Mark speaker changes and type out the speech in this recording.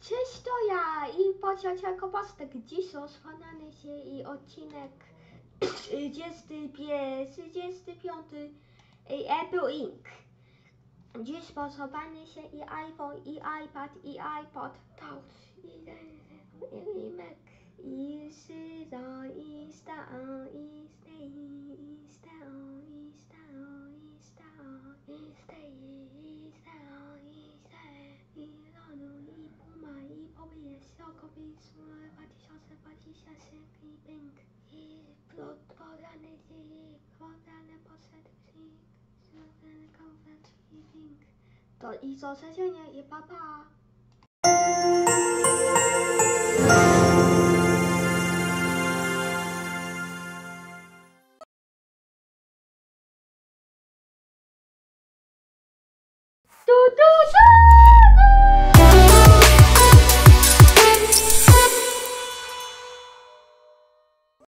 Speaker 1: Cześć, to ja i pociącia Kopastek. Dziś rozpadany się i odcinek 35, 35 i Apple Inc. Dziś sponsowany się i iPhone, i iPad, i iPod Touch, i Stay, i Stay, i Lonu, i Puma, i Pobierz, Sokowi, Sumę 2026 i Pink, i podane dzieje, podane posetki, zrobione konwencje i Pink. To i do zobaczenia i pa pa!